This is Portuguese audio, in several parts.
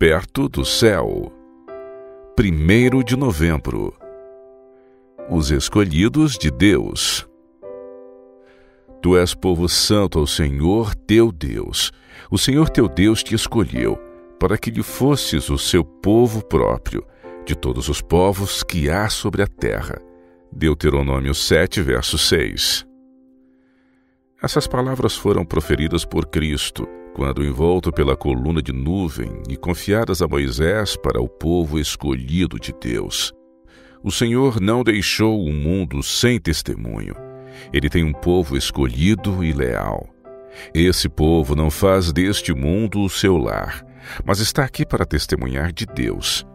Perto do céu. 1 de novembro. Os escolhidos de Deus. Tu és povo santo ao Senhor teu Deus. O Senhor teu Deus te escolheu para que lhe fosses o seu povo próprio, de todos os povos que há sobre a terra. Deuteronômio 7, verso 6. Essas palavras foram proferidas por Cristo, quando envolto pela coluna de nuvem e confiadas a Moisés para o povo escolhido de Deus. O Senhor não deixou o mundo sem testemunho. Ele tem um povo escolhido e leal. Esse povo não faz deste mundo o seu lar, mas está aqui para testemunhar de Deus.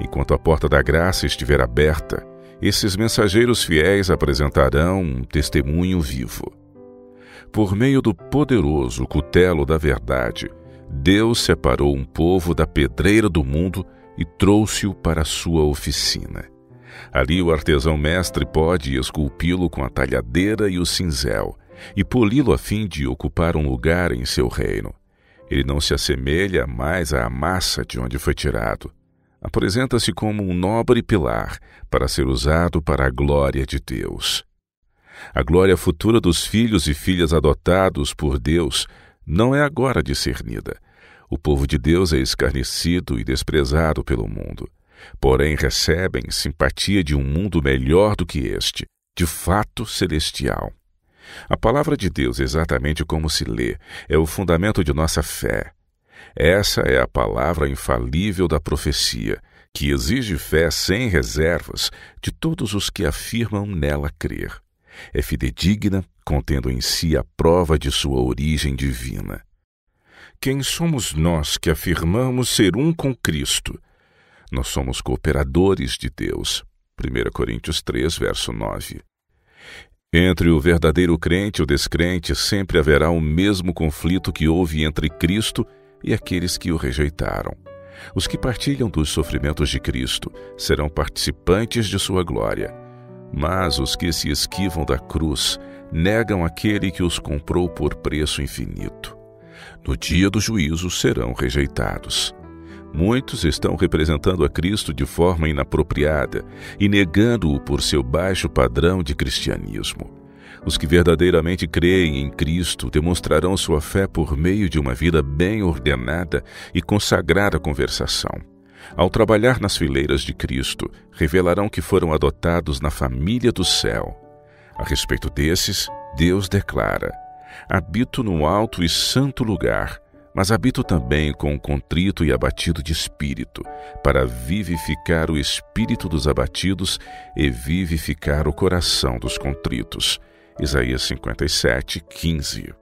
Enquanto a porta da graça estiver aberta, esses mensageiros fiéis apresentarão um testemunho vivo. Por meio do poderoso cutelo da verdade, Deus separou um povo da pedreira do mundo e trouxe-o para sua oficina. Ali o artesão mestre pode esculpi-lo com a talhadeira e o cinzel e poli-lo a fim de ocupar um lugar em seu reino. Ele não se assemelha mais à massa de onde foi tirado. Apresenta-se como um nobre pilar para ser usado para a glória de Deus. A glória futura dos filhos e filhas adotados por Deus não é agora discernida. O povo de Deus é escarnecido e desprezado pelo mundo. Porém, recebem simpatia de um mundo melhor do que este, de fato celestial. A palavra de Deus, exatamente como se lê, é o fundamento de nossa fé. Essa é a palavra infalível da profecia, que exige fé sem reservas de todos os que afirmam nela crer é fidedigna, contendo em si a prova de sua origem divina. Quem somos nós que afirmamos ser um com Cristo? Nós somos cooperadores de Deus. 1 Coríntios 3, verso 9. Entre o verdadeiro crente e o descrente sempre haverá o mesmo conflito que houve entre Cristo e aqueles que o rejeitaram. Os que partilham dos sofrimentos de Cristo serão participantes de sua glória mas os que se esquivam da cruz negam aquele que os comprou por preço infinito. No dia do juízo serão rejeitados. Muitos estão representando a Cristo de forma inapropriada e negando-o por seu baixo padrão de cristianismo. Os que verdadeiramente creem em Cristo demonstrarão sua fé por meio de uma vida bem ordenada e consagrada conversação. Ao trabalhar nas fileiras de Cristo, revelarão que foram adotados na família do céu. A respeito desses, Deus declara: Habito no alto e santo lugar, mas habito também com o contrito e abatido de espírito, para vivificar o espírito dos abatidos e vivificar o coração dos contritos. Isaías 57, 15.